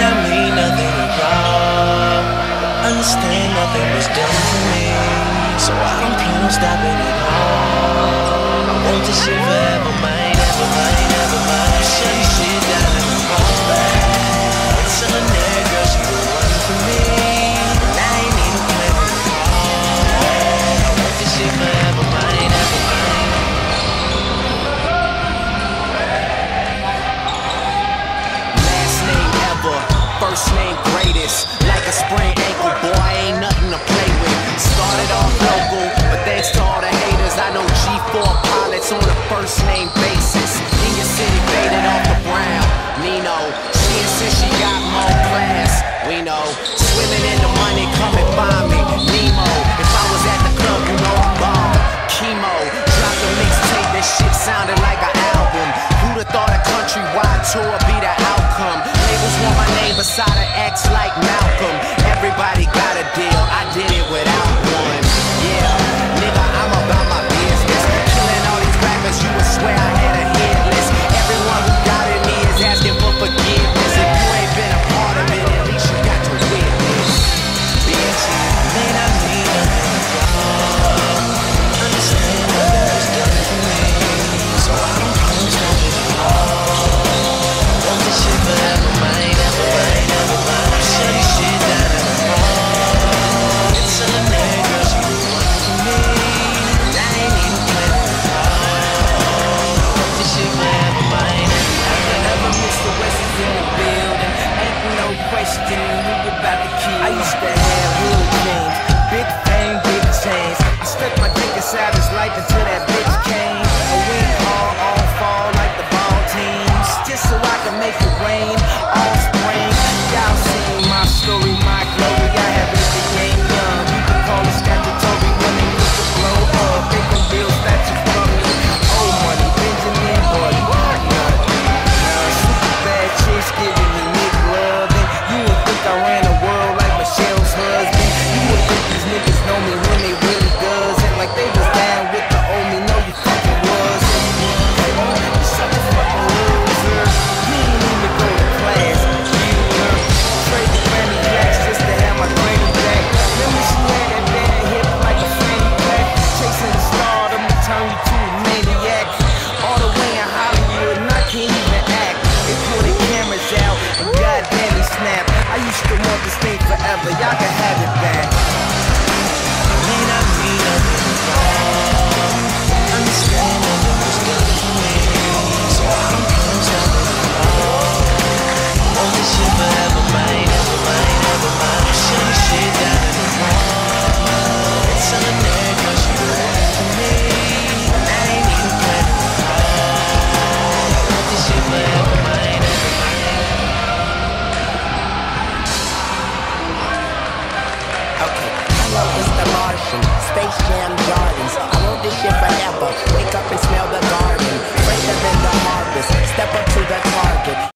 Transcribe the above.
I mean nothing at all. Understand nothing was done to me, so I don't plan on stopping at all. Want this shit forever, mine, ever mine. greatest. Like a sprained ankle, boy, I ain't nothing to play with. Started off local, but thanks to all the haters, I know G4 pilots on a first name basis. In your city, faded off the ground. Nino, she insists she got more class. We know, swimming in the money, come and find me. Nemo, if I was at the club, you know I'm gone. Chemo, dropped a mixtape, that shit sounded like an album. Who'da thought a countrywide tour be the? Masada acts like Malcolm. Everybody got We. I used to forever. Y'all can have it.